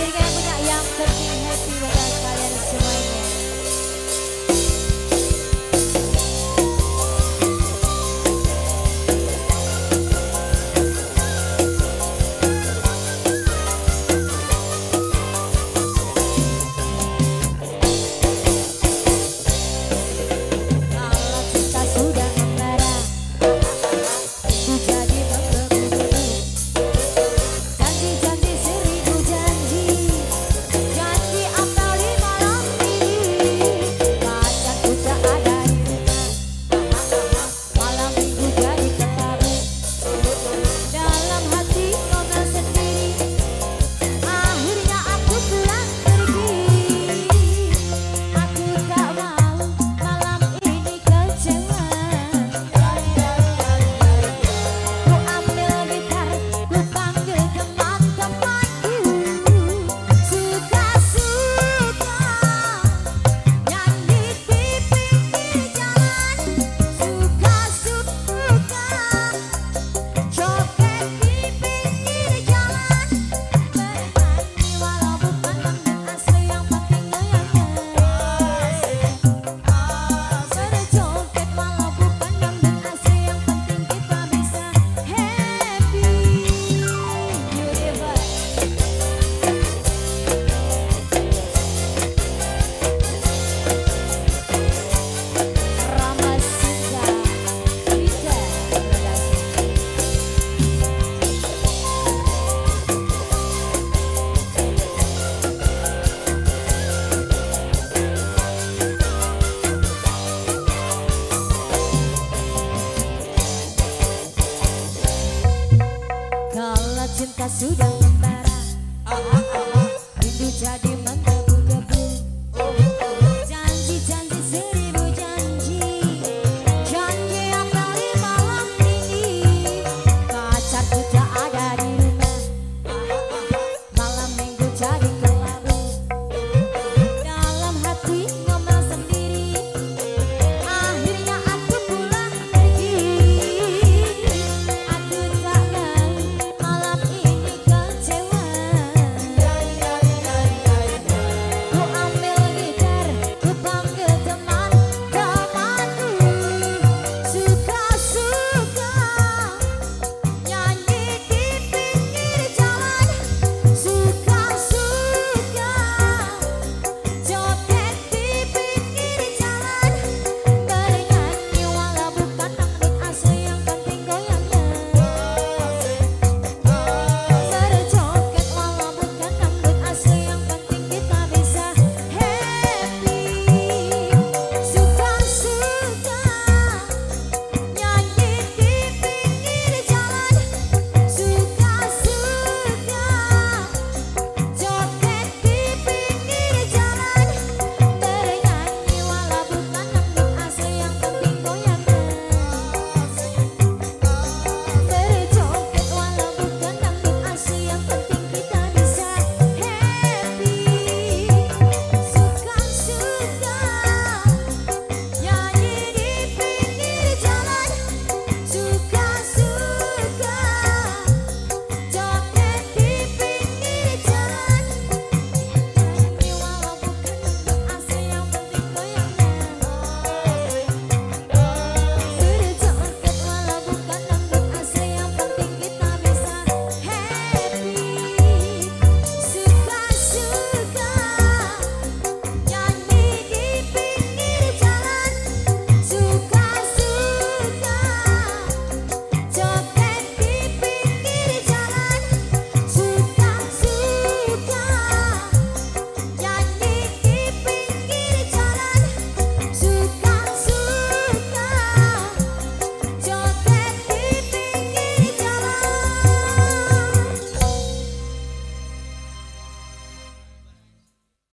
it again. castiga